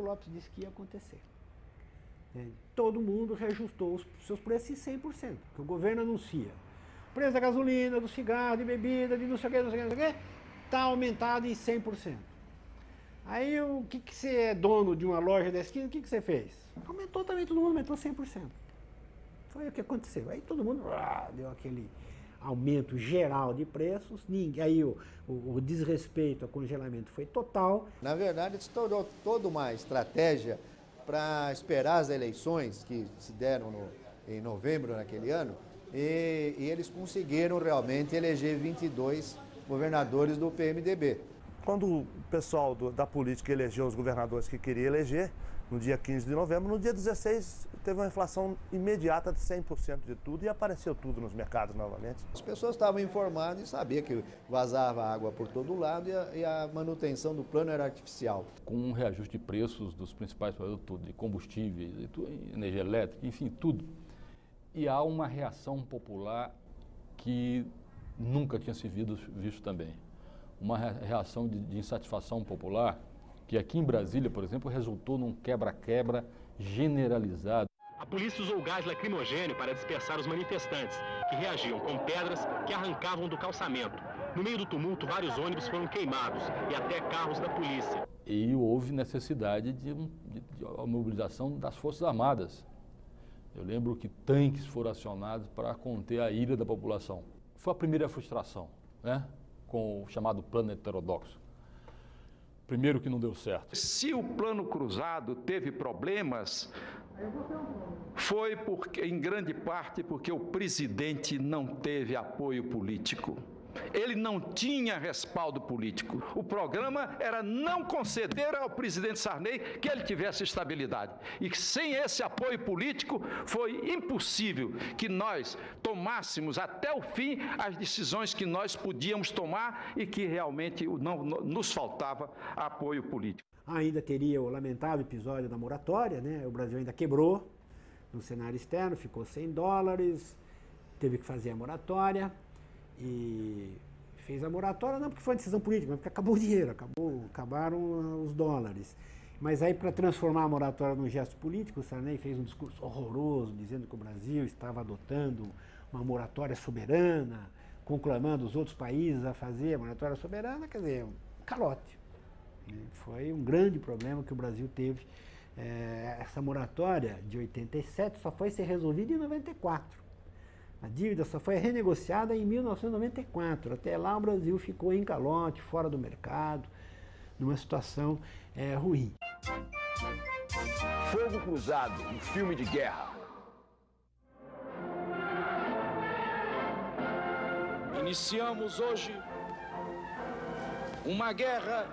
o Lopes disse que ia acontecer. É, todo mundo reajustou os seus preços em 100%, porque o governo anuncia. O preço da gasolina, do cigarro, de bebida, de não sei o que, não sei o que, não sei o que, está aumentado em 100%. Aí o que, que você é dono de uma loja da esquina, o que, que você fez? Aumentou também, todo mundo aumentou 100%. Foi o que aconteceu. Aí todo mundo ah, deu aquele aumento geral de preços, ninguém, aí o, o, o desrespeito ao congelamento foi total. Na verdade, se tornou toda uma estratégia para esperar as eleições que se deram no, em novembro naquele ano, e, e eles conseguiram realmente eleger 22 governadores do PMDB. Quando o pessoal do, da política elegeu os governadores que queria eleger, no dia 15 de novembro, no dia 16 teve uma inflação imediata de 100% de tudo e apareceu tudo nos mercados novamente. As pessoas estavam informadas e sabiam que vazava água por todo lado e a, e a manutenção do plano era artificial. Com um reajuste de preços dos principais produtos, de combustíveis, de energia elétrica, enfim, tudo. E há uma reação popular que nunca tinha se visto também. Uma reação de, de insatisfação popular que aqui em Brasília, por exemplo, resultou num quebra-quebra generalizado. A polícia usou gás lacrimogênio para dispersar os manifestantes, que reagiam com pedras que arrancavam do calçamento. No meio do tumulto, vários ônibus foram queimados e até carros da polícia. E houve necessidade de, de, de mobilização das Forças Armadas. Eu lembro que tanques foram acionados para conter a ira da população. Foi a primeira frustração, né? com o chamado plano heterodoxo. Primeiro que não deu certo. Se o plano cruzado teve problemas, foi porque, em grande parte porque o presidente não teve apoio político. Ele não tinha respaldo político. O programa era não conceder ao presidente Sarney que ele tivesse estabilidade. E sem esse apoio político, foi impossível que nós tomássemos até o fim as decisões que nós podíamos tomar e que realmente não, nos faltava apoio político. Ainda teria o lamentável episódio da moratória, né? O Brasil ainda quebrou no cenário externo, ficou sem dólares, teve que fazer a moratória e fez a moratória não porque foi uma decisão política, mas porque acabou o dinheiro, acabou, acabaram os dólares. Mas aí, para transformar a moratória num gesto político, o Sarney fez um discurso horroroso, dizendo que o Brasil estava adotando uma moratória soberana, conclamando os outros países a fazer a moratória soberana, quer dizer, um calote. Foi um grande problema que o Brasil teve. É, essa moratória de 87 só foi ser resolvida em 94. A dívida só foi renegociada em 1994. Até lá o Brasil ficou em calote, fora do mercado, numa situação é, ruim. Fogo Cruzado, um filme de guerra. Iniciamos hoje uma guerra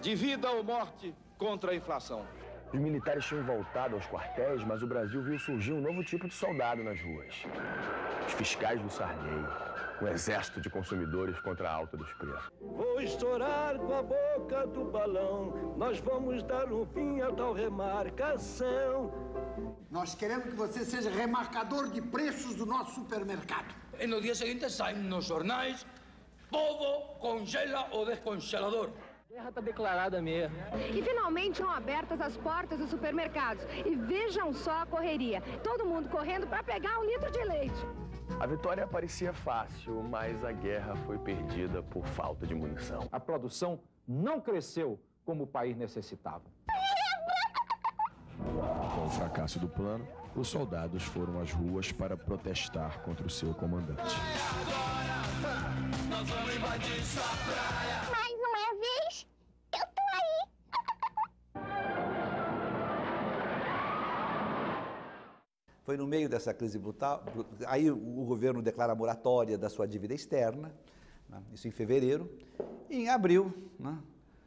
de vida ou morte contra a inflação. Os militares tinham voltado aos quartéis, mas o Brasil viu surgir um novo tipo de soldado nas ruas. Os fiscais do Sarney, um exército de consumidores contra a alta dos preços. Vou estourar com a boca do balão, nós vamos dar um fim a tal remarcação. Nós queremos que você seja remarcador de preços do nosso supermercado. E no dia seguinte saem nos jornais, povo congela o descongelador guerra está declarada mesmo. E finalmente são abertas as portas dos supermercados. E vejam só a correria. Todo mundo correndo para pegar um litro de leite. A vitória parecia fácil, mas a guerra foi perdida por falta de munição. A produção não cresceu como o país necessitava. Com o fracasso do plano, os soldados foram às ruas para protestar contra o seu comandante. Nós vamos invadir sua praia. Foi no meio dessa crise brutal, aí o governo declara a moratória da sua dívida externa, né, isso em fevereiro, e em abril né,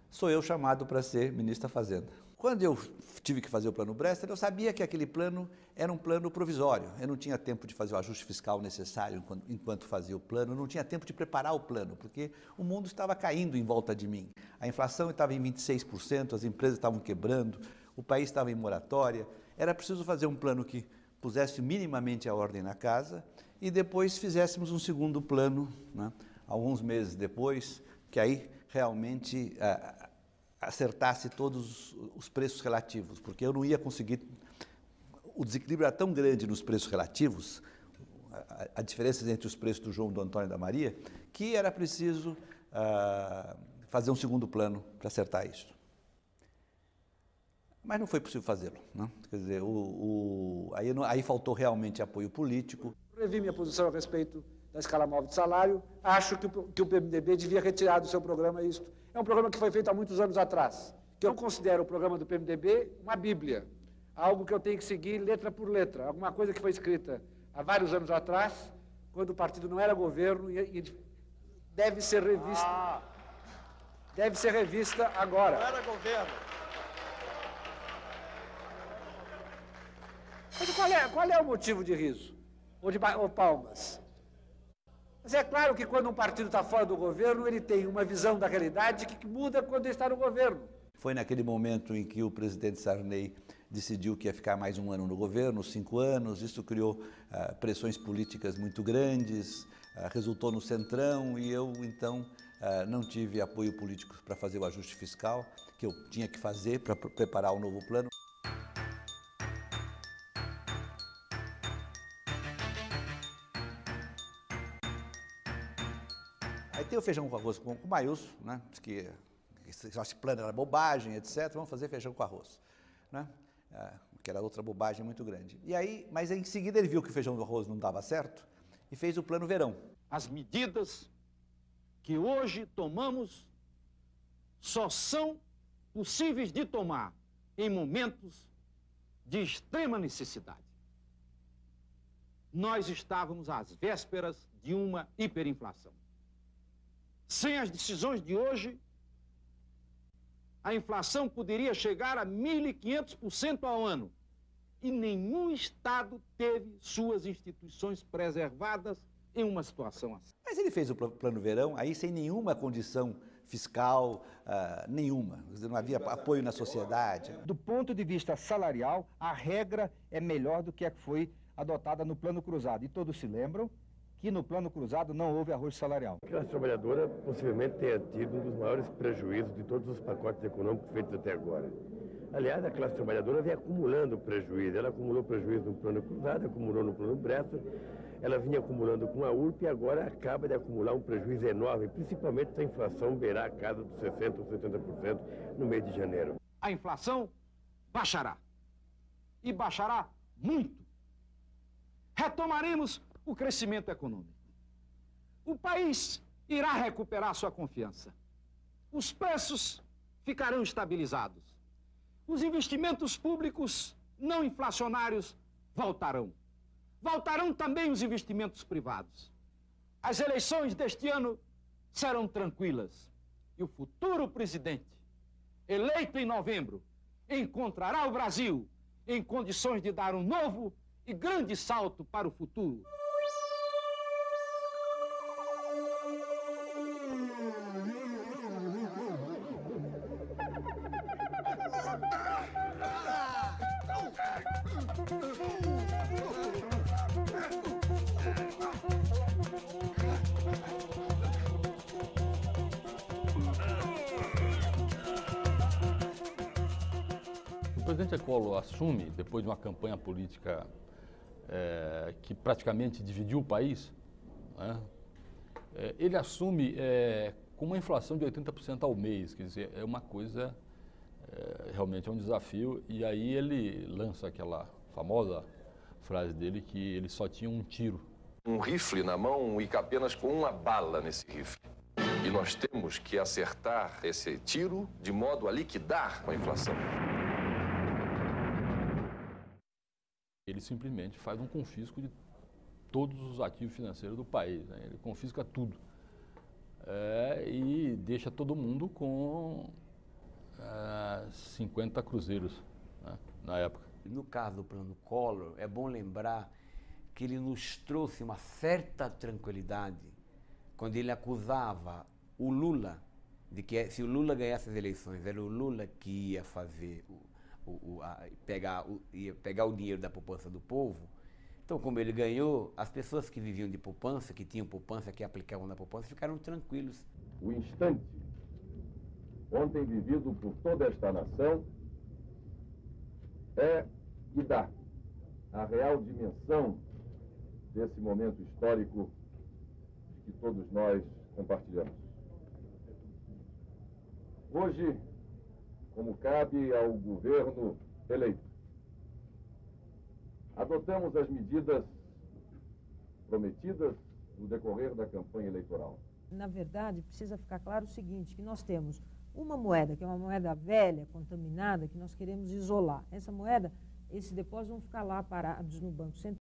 sou eu chamado para ser ministro da Fazenda. Quando eu tive que fazer o plano Brester, eu sabia que aquele plano era um plano provisório. Eu não tinha tempo de fazer o ajuste fiscal necessário enquanto fazia o plano, não tinha tempo de preparar o plano, porque o mundo estava caindo em volta de mim. A inflação estava em 26%, as empresas estavam quebrando, o país estava em moratória. Era preciso fazer um plano que pusesse minimamente a ordem na casa e depois fizéssemos um segundo plano, né, alguns meses depois, que aí realmente acertasse todos os preços relativos, porque eu não ia conseguir. O desequilíbrio era tão grande nos preços relativos, a, a diferença entre os preços do João, do Antônio e da Maria, que era preciso ah, fazer um segundo plano para acertar isso. Mas não foi possível fazê-lo. Né? Quer dizer, o, o, aí, aí faltou realmente apoio político. Revi minha posição a respeito da escala móvel de salário. Acho que o, que o PMDB devia retirar do seu programa isto. É um programa que foi feito há muitos anos atrás, que eu considero o programa do PMDB uma bíblia, algo que eu tenho que seguir letra por letra, alguma coisa que foi escrita há vários anos atrás, quando o partido não era governo e, e deve ser revista. Ah. Deve ser revista agora. Não era governo. Mas qual é, qual é o motivo de riso? Ou de ou palmas? Mas é claro que quando um partido está fora do governo, ele tem uma visão da realidade que muda quando está no governo. Foi naquele momento em que o presidente Sarney decidiu que ia ficar mais um ano no governo, cinco anos. Isso criou ah, pressões políticas muito grandes, ah, resultou no centrão e eu então ah, não tive apoio político para fazer o ajuste fiscal que eu tinha que fazer para preparar o novo plano. Aí tem o feijão com arroz com, com Maius, né? Diz que esse plano era bobagem, etc. Vamos fazer feijão com arroz, né? Ah, que era outra bobagem muito grande. E aí, mas em seguida ele viu que o feijão com arroz não dava certo e fez o plano verão. As medidas que hoje tomamos só são possíveis de tomar em momentos de extrema necessidade. Nós estávamos às vésperas de uma hiperinflação. Sem as decisões de hoje, a inflação poderia chegar a 1.500% ao ano. E nenhum Estado teve suas instituições preservadas em uma situação assim. Mas ele fez o plano verão aí sem nenhuma condição fiscal, uh, nenhuma. Não havia apoio na sociedade. Do ponto de vista salarial, a regra é melhor do que a que foi adotada no plano cruzado. E todos se lembram que no plano cruzado não houve arroz salarial. A classe trabalhadora possivelmente tenha tido um dos maiores prejuízos de todos os pacotes econômicos feitos até agora. Aliás, a classe trabalhadora vem acumulando prejuízo. Ela acumulou prejuízo no plano cruzado, acumulou no plano Bresto, ela vinha acumulando com a URP e agora acaba de acumular um prejuízo enorme, principalmente se a inflação beirar a casa dos 60% ou 70% no mês de janeiro. A inflação baixará. E baixará muito. Retomaremos o crescimento econômico. O país irá recuperar sua confiança. Os preços ficarão estabilizados. Os investimentos públicos não inflacionários voltarão. Voltarão também os investimentos privados. As eleições deste ano serão tranquilas. E o futuro presidente, eleito em novembro, encontrará o Brasil em condições de dar um novo e grande salto para o futuro. Presidente Collor assume, depois de uma campanha política é, que praticamente dividiu o país, né, é, ele assume é, com uma inflação de 80% ao mês, quer dizer, é uma coisa, realmente é um desafio, e aí ele lança aquela famosa frase dele que ele só tinha um tiro. Um rifle na mão e apenas com uma bala nesse rifle. E nós temos que acertar esse tiro de modo a liquidar a inflação. Ele simplesmente faz um confisco de todos os ativos financeiros do país. Né? Ele confisca tudo. É, e deixa todo mundo com é, 50 cruzeiros né? na época. No caso do plano Collor, é bom lembrar que ele nos trouxe uma certa tranquilidade quando ele acusava o Lula de que se o Lula ganhasse as eleições, era o Lula que ia fazer o, o, o, a, pegar, o, ia pegar o dinheiro da poupança do povo. Então, como ele ganhou, as pessoas que viviam de poupança, que tinham poupança, que aplicavam na poupança, ficaram tranquilos. O instante ontem vivido por toda esta nação, é e dá a real dimensão desse momento histórico que todos nós compartilhamos. Hoje, como cabe ao governo eleito, adotamos as medidas prometidas no decorrer da campanha eleitoral. Na verdade, precisa ficar claro o seguinte, que nós temos uma moeda, que é uma moeda velha, contaminada, que nós queremos isolar. Essa moeda, esses depósitos vão ficar lá parados no Banco Central.